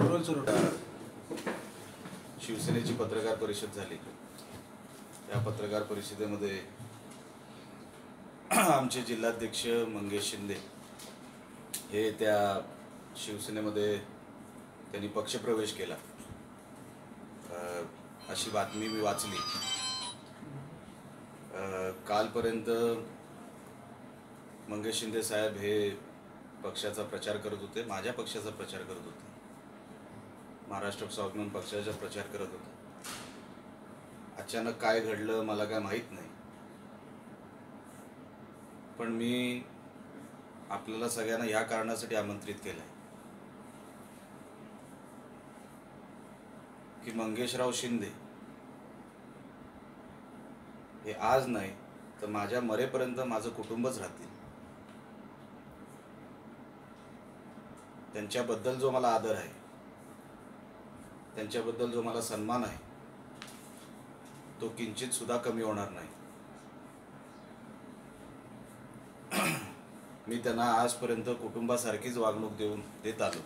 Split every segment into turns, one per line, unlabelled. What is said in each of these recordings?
Role सुरू
शिवसेनेची पत्रकार परिषद झाली. या पत्रकार परिषदेमध्ये आमचे जिल्हाध्यक्ष मंगेश शिंदे हे त्या शिवसेनेमध्ये त्यांनी पक्षप्रवेश केला. अशी बातमी मी वाचली. कालपर्यंत मंगेश शिंदे साहेब हे पक्षाचा प्रचार करत होते माझ्या पक्षाचा प्रचार करत होते. महाराष्ट्र स्वाभिमान पक्षाचा प्रचार करत होता. अचानक काय घडलं मला काय माहीत नाही. पण मी आपल्याला सगळ्यांना या कारणासाठी आमंत्रित केलं आहे की मंगेशराव शिंदे हे आज नाही तर माझ्या मरेपर्यंत माझं कुटुंबच राहतील. त्यांच्याबद्दल जो मला आदर आहे त्यांच्याबद्दल जो मला सन्मान आहे तो किंचित सुद्धा कमी होणार नाही. मी त्यांना आजपर्यंत कुटुंबासारखीच वागणूक देऊन देत आलो.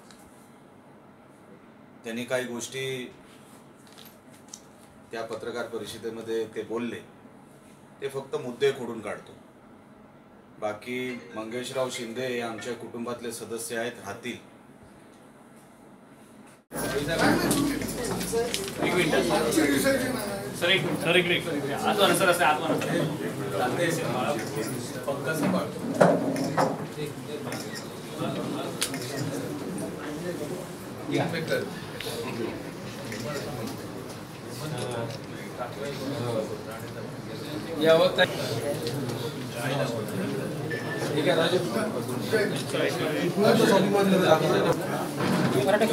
त्यांनी काही गोष्टी त्या पत्रकार परिषदेमध्ये ते बोलले. ते फक्त मुद्दे खोडून काढतो. बाकी मंगेशराव शिंदे हे आमच्या कुटुंबातले सदस्य आहेत राहतील.
एक मिनिट सर एक मिनिट सर एक मिनिट. आतवर सर असं
मराठा